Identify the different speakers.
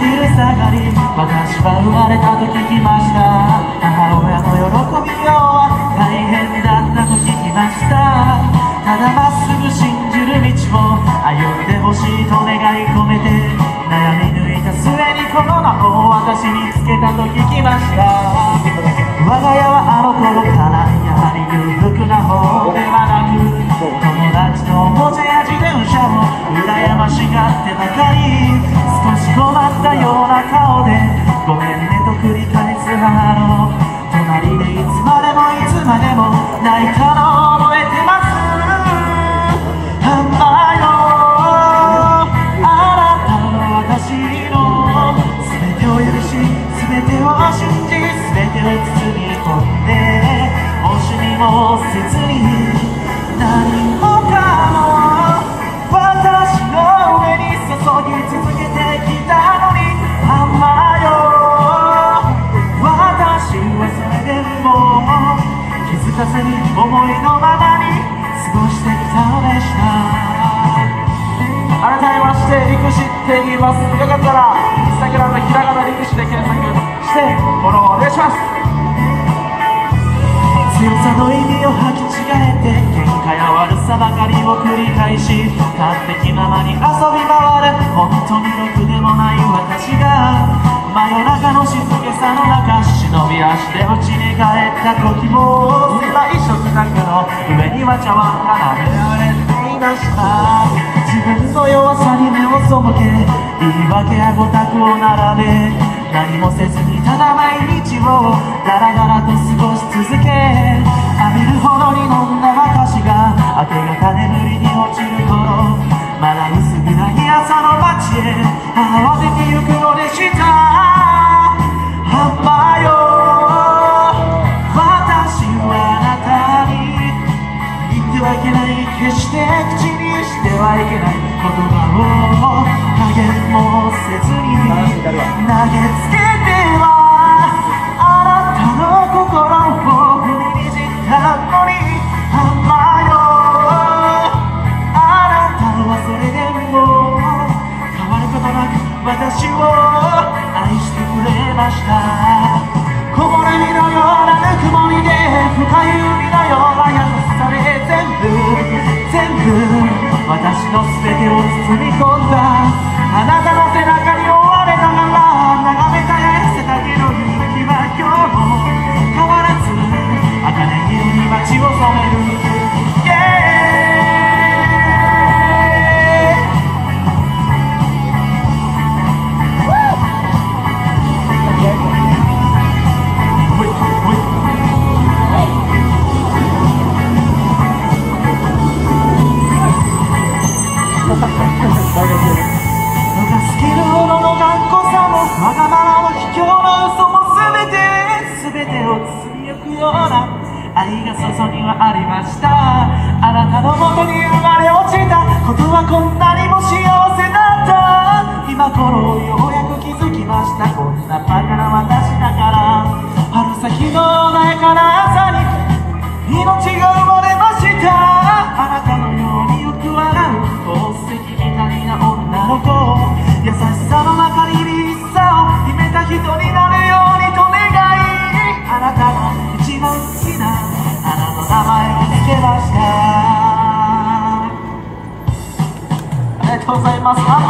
Speaker 1: 昼下がり私は生まれたと聞きました。母親の喜びようは大変だったと聞きました。ただまっすぐ信じる道を歩んでほしいと願い込めて悩み抜いた末にこの名を私につけたと聞きました。我が家はあの頃からやはり裕福な方ではなく友達のおもりも気づかずに思いのままに過ごしてきたのでした。改めまして陸士って言いますよかったらインスタグラムひらがな陸士で検索してフォローお願いします。強さの意味を履き違えて喧嘩や悪さばかりを繰り返し勝手気ままに遊び回る。本当にろくでもない私が真夜中の静けさの中忍び足で家に帰った時も狭い食卓の。上には茶碗が並べられていました。自分の弱さに目を背け言い訳やごたくを並べ何もせずにただ毎日をダラダラと過ごし続け。浴びるほどに飲んだ私が明け方眠りに落ちる頃まだ薄暗い朝の街へ。慌てて行くけない言葉を加減もせずに投げつけてはあなたの心を踏みにじったのにハンマーよあなたはそれでも変わることなく私を愛してくれました。私の全てを包み込んだあなたの背中に追われながら眺めた痩せたけの勇気は今日も変わらず茜色に街を染める愛が注ぎはありました。あなたのもとに生まれ落ちた。ことはこんなにも幸せだった。今頃ようやく気づきました。こんなバカな私。ます。